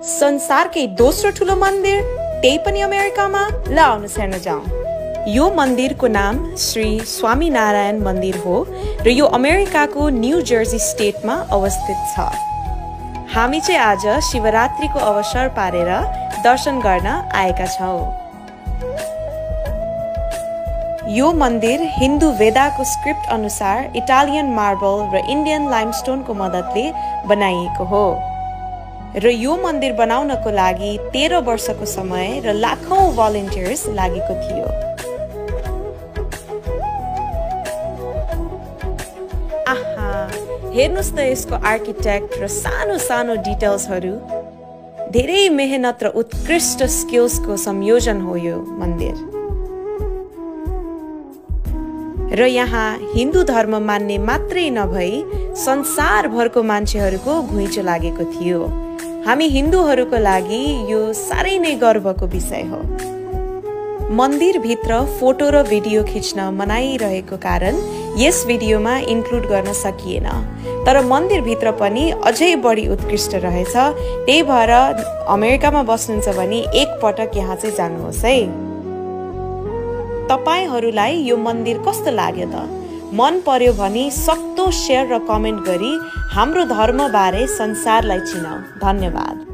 संसारकै दोस्रो ठुलो मन्दिर त्यही पनि अमेरिकामा ल आउनुहोस् हेर्न यो मन्दिरको नाम श्री स्वामीनारायण मन्दिर हो र यो अमेरिकाको न्यू जर्सी स्टेटमा अवस्थित छ। हामी चाहिँ आज शिवरात्रिको अवसर पारेर दर्शन गर्न आएका छौँ। यो मन्दिर हिन्दू वेदाको स्क्रिप्ट अनुसार इटालियन मार्बल र इन्डियन लाइमस्टोनको मद्दतले बनाइएको हो। र यो मन्दिर बनाउनको लागि तेह्र वर्षको समय र लाखौँ भलिन्टियर्स लागेको थियो। हेर्नुहोस् त यसको आर्किटेक्ट र सानो सानो डिटेल्सहरू धेरै मेहनत र उत्कृष्ट स्किल्सको संयोजन हो यो मन्दिर। र यहाँ हिन्दू धर्म मान्ने मात्रै नभई संसारभरको मान्छेहरूको घुइँचो लागेको थियो। हामी हिन्दूहरूको लागि यो साह्रै नै गर्वको विषय हो। मन्दिरभित्र फोटो र भिडियो खिच्न मनाइरहेको कारण यस भिडियोमा इन्क्लुड गर्न सकिएन। तर मन्दिरभित्र पनि अझै बढी उत्कृष्ट रहेछ। त्यही भएर अमेरिकामा बस्नुहुन्छ भने एकपटक यहाँ चाहिँ जानुहोस् है। तपाईँहरूलाई यो मन्दिर कस्तो लाग्यो त? मन पर्यो भने सक्दो सेयर र कमेन्ट गरी हाम्रो धर्मबारे संसारलाई चिनाऊ। धन्यवाद।